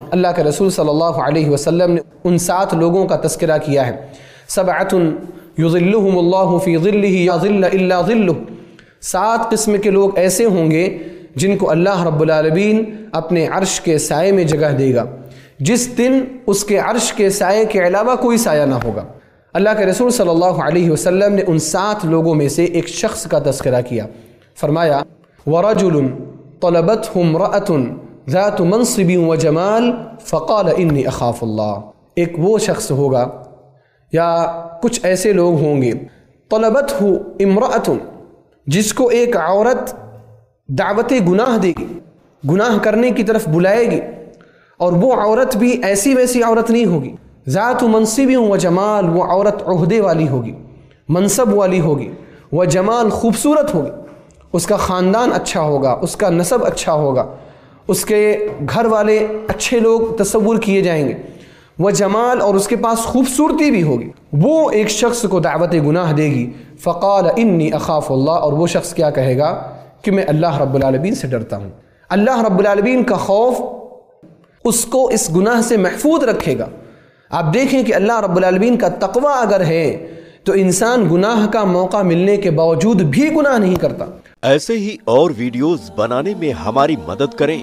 اللہ کے رسول صلی اللہ علیہ وسلم نے ان سات لوگوں کا تذکرہ کیا ہے۔ سبعت یظلہم اللہ فی ظلہ یا ظل الا ظلہ۔ سات قسم کے لوگ ایسے ہوں گے جن کو اللہ رب العالمین اپنے عرش کے سائے میں جگہ دے گا۔ جس دن اس کے عرش کے سائے کے علاوہ کوئی سایہ نہ ہوگا۔ اللہ کے رسول صلی اللہ علیہ وسلم نے ان سات لوگوں میں سے ایک شخص کا تذکرہ کیا۔ فرمایا، وَرَجُلٌ طَلَبَتْهُ امْرَأَةٌ ذَاتُ مَنصِبٍ وَجَمَالٍ فَقَالَ إِنِّي أَخَافُ اللَّهِ ایک وہ شخص ہوگا یا کچھ ایسے لوگ ہوں گے۔ طَلَبَتْهُ امْرَأَةٌ، جس کو ایک عورت دعوت گناہ دے گی، گناہ کرنے کی طرف بلائے گی، اور وہ عورت بھی ایسی ویسی عورت نہیں ہوگی۔ ذات منصب و جمال وہ عورت عہدے والی ہوگی، منصب والی ہوگی، وہ جمال خوبصورت ہوگی۔ اس کا خاندان اچھا ہوگا، اس کا نصب اچھا ہوگا۔ اس کے گھر والے اچھے لوگ تصور کیے جائیں گے۔ وہ جمال اور اس کے پاس خوبصورتی بھی ہوگی۔ وہ ایک شخص کو دعوت گناہ دے گی۔ فقال انی اخاف اللہ اور وہ شخص کیا کہے گا کہ میں اللہ رب العالمین سے ڈرتا ہوں۔ اللہ رب العالمین کا خوف اس کو اس گناہ سے محفوظ رکھے گا۔ آپ دیکھیں کہ اللہ رب العالمین کا تقوی اگر ہے تو انسان گناہ کا موقع ملنے کے باوجود بھی گناہ نہیں کرتا۔ ایسے ہی اور ویڈیوز بنانے میں ہماری مدد کریں۔